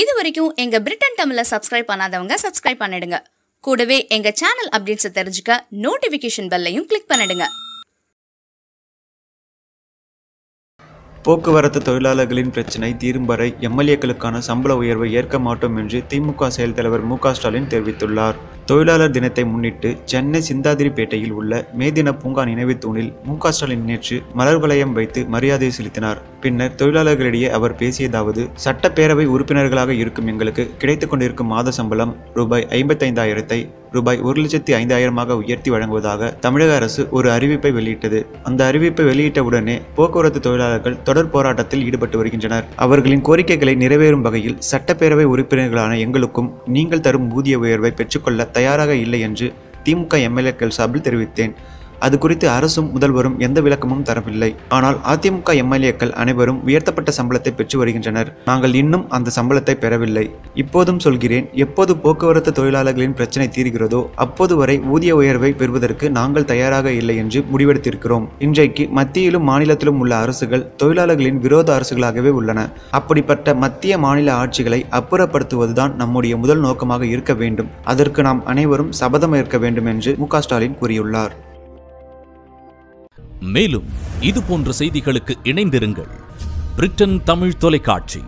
இது வரைக்கும் எங்கள் பிரிட்டன் தமிழை சப்ஸ்கிரைப் பண்ணாதவங்க சப்ஸ்கிரைப் பண்ணிடுங்க. கூடவே எங்கள் சேனல் அப்டேட்ஸை தெரிஞ்சுக்க நோட்டிஃபிகேஷன் பெல்லையும் கிளிக் பண்ணிடுங்க. போக்குவரத்து தொழிலாளர்களின் பிரச்சினை தீரும் வரை எம்எல்ஏக்களுக்கான சம்பள உயர்வை ஏற்க மாட்டோம் என்று திமுக செயல் தலைவர் மு ஸ்டாலின் தெரிவித்துள்ளார். தொழிலாளர் தினத்தை முன்னிட்டு சென்னை சிந்தாதிரிப்பேட்டையில் உள்ள மே தின பூங்கா நினைவுத் தூணில் மு ஸ்டாலின் நேற்று மலர் வளையம் வைத்து மரியாதை செலுத்தினார். பின்னர் தொழிலாளர்களிடையே அவர் பேசியதாவது சட்டப்பேரவை உறுப்பினர்களாக இருக்கும் எங்களுக்கு கிடைத்துக் கொண்டிருக்கும் மாத சம்பளம் ரூபாய் ஐம்பத்தைந்தாயிரத்தை ரூபாய் ஒரு லட்சத்தி ஐந்தாயிரமாக உயர்த்தி வழங்குவதாக தமிழக அரசு ஒரு அறிவிப்பை வெளியிட்டது. அந்த அறிவிப்பை வெளியிட்டவுடனே போக்குவரத்து தொழிலாளர்கள் தொடர் போராட்டத்தில் ஈடுபட்டு வருகின்றனர். அவர்களின் கோரிக்கைகளை நிறைவேறும் வகையில் சட்டப்பேரவை உறுப்பினர்களான எங்களுக்கும் நீங்கள் தரும் ஊதிய உயர்வை பெற்றுக்கொள்ள தயாராக இல்லை என்று திமுக எம்எல்ஏக்கள் சார்பில் தெரிவித்தேன். அது குறித்து அரசும் முதல்வரும் எந்த விளக்கமும் தரவில்லை. ஆனால் அதிமுக எம்எல்ஏக்கள் அனைவரும் உயர்த்தப்பட்ட சம்பளத்தை பெற்று வருகின்றனர். நாங்கள் இன்னும் அந்த சம்பளத்தை பெறவில்லை. இப்போதும் சொல்கிறேன் எப்போது போக்குவரத்து தொழிலாளர்களின் பிரச்சனை தீர்கிறதோ அப்போது வரை ஊதிய உயர்வை பெறுவதற்கு நாங்கள் தயாராக இல்லை என்று முடிவெடுத்திருக்கிறோம். இன்றைக்கு மத்தியிலும் மாநிலத்திலும் உள்ள அரசுகள் தொழிலாளர்களின் விரோத அரசுகளாகவே உள்ளன. அப்படிப்பட்ட மத்திய மாநில ஆட்சிகளை அப்புறப்படுத்துவதுதான் நம்முடைய முதல் நோக்கமாக இருக்க வேண்டும். அதற்கு நாம் அனைவரும் சபதம் ஏற்க வேண்டும் என்று மு க ஸ்டாலின் கூறியுள்ளார். மேலும் இது போன்ற செய்திகளுக்கு இணைந்திருங்கள். பிரிட்டன் தமிழ் தொலைக்காட்சி.